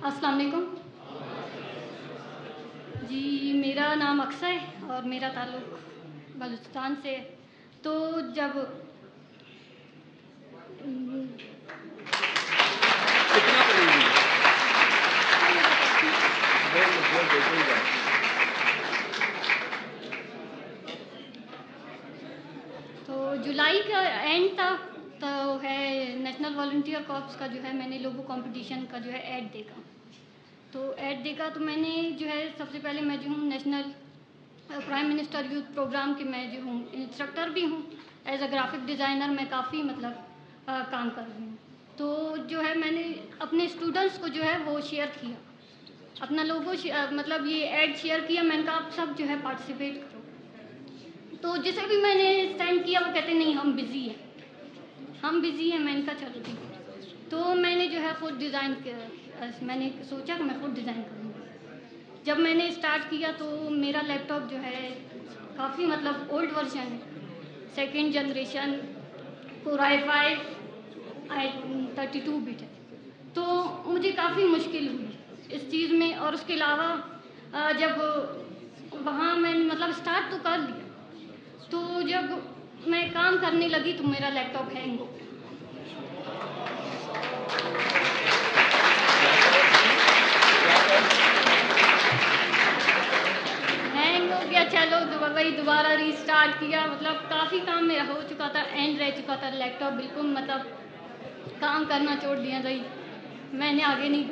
अस्सलाम वालेकुम। जी, मेरा नाम अक्सर है और मेरा ताल्लुक़ बलूचिस्तान से है। तो जब तो जुलाई का एंड था तो है नेशनल वॉल्टियर कॉप्स का जो है मैंने लोगो कंपटीशन का जो है ऐड देखा। तो ऐड देखा तो मैंने जो है सबसे पहले मैं जो हूँ national prime minister youth program के मैं जो हूँ इंस्ट्रक्टर भी हूँ। एज अ ग्राफिक डिज़ाइनर मैं काफ़ी मतलब आ, काम कर रही हूँ। तो जो है मैंने अपने स्टूडेंट्स को जो है वो शेयर किया। अपना लोगो मतलब ये ऐड शेयर किया मैंने कहा आप सब जो है पार्टिसिपेट करो। तो जिसे भी मैंने सेंड किया वो कहते नहीं हम बिज़ी हम बिज़ी हैं मैंने कहा चलो ठीक तो मैंने जो है खुद डिज़ाइन मैंने सोचा कि मैं खुद डिज़ाइन करूँगी। जब मैंने स्टार्ट किया तो मेरा लैपटॉप जो है काफ़ी मतलब ओल्ड वर्जन है। Second generation core i five i thirty two bit है। तो मुझे काफ़ी मुश्किल हुई इस चीज़ में और उसके अलावा जब वहाँ मैंने मतलब स्टार्ट तो कर लिया। तो जब मैं काम करने लगी तो मेरा लैपटॉप हैंग हो गया हैंग हो गया, चलो वही दोबारा रीस्टार्ट किया। मतलब काफ़ी काम मेरा हो चुका था एंड रह चुका था लैपटॉप बिल्कुल मतलब काम करना छोड़ दिया रही मैंने आगे नहीं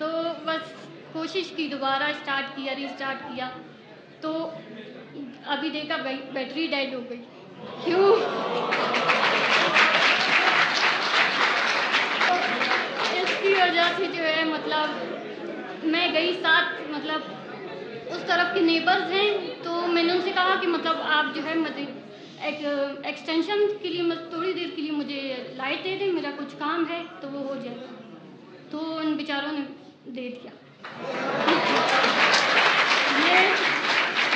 तो बस कोशिश की, दोबारा स्टार्ट किया रीस्टार्ट किया। तो अभी देखा बैटरी डेड हो गई। क्यों इसकी वजह से जो है मतलब मैं गई साथ मतलब उस तरफ़ के नेबर्स हैं तो मैंने उनसे कहा कि मतलब आप जो है मतलब एक एक्सटेंशन के लिए मतलब थोड़ी देर के लिए मुझे लाइट दे दें, मेरा कुछ काम है तो वो हो जाएगा। तो उन बेचारों ने दे दिया ये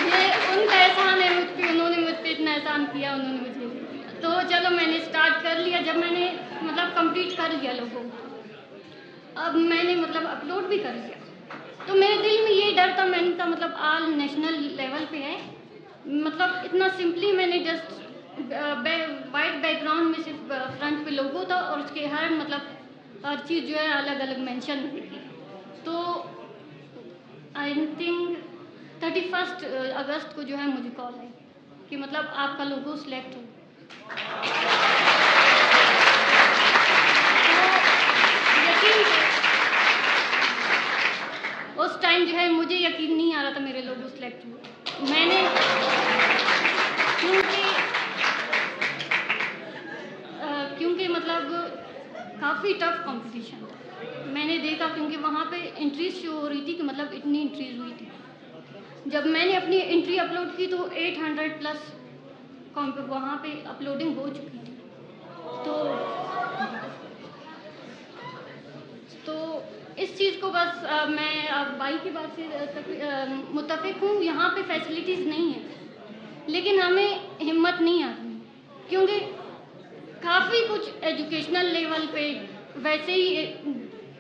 ये उनका एहसान है मुझ पर उन्होंने मुझ पर इतना एहसान किया उन्होंने मुझे दे दिया तो चलो मैंने स्टार्ट कर लिया, जब मैंने मतलब कंप्लीट कर लिया लोगों को। अब मैंने मतलब अपलोड भी कर लिया। तो मेरे दिल में ये डर था, मैंने कहा मतलब आल नेशनल लेवल पे है। मतलब इतना सिंपली मैंने जस्ट वाइट बैकग्राउंड में सिर्फ़ फ्रंट पे लोगो था और उसके हर मतलब हर चीज़ जो है अलग अलग मेंशन थी। तो आई थिंक थर्टी फ़र्स्ट अगस्त को जो है मुझे कॉल आई कि मतलब आपका लोगो सिलेक्ट हो। उस टाइम जो है, मुझे यकीन नहीं आ रहा था मेरे लोगो सिलेक्ट हुए मैंने क्योंकि क्योंकि मतलब काफ़ी टफ कंपटीशन था। मैंने देखा क्योंकि वहाँ पे एंट्रीज शो हो रही थी कि मतलब इतनी एंट्रीज हुई थी। जब मैंने अपनी एंट्री अपलोड की तो 800 प्लस वहाँ पे अपलोडिंग हो चुकी थी तो तो इस चीज़ को बस आ, मैं भाई की बात से मुतफिक हूँ। यहाँ पे फैसिलिटीज़ नहीं है। लेकिन हमें हिम्मत नहीं आती। क्योंकि काफ़ी कुछ एजुकेशनल लेवल पे वैसे ही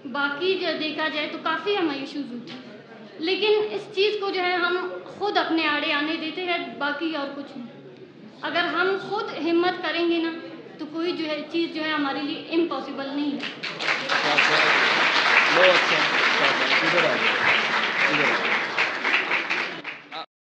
बाकी जो देखा जाए तो काफ़ी हमें इश्यूज़ होते हैं। लेकिन इस चीज़ को जो है हम खुद अपने आड़े आने देते हैं बाकी और कुछ नहीं। अगर हम खुद हिम्मत करेंगे ना तो कोई जो है, चीज़ जो है हमारे लिए इम्पॉसिबल नहीं है।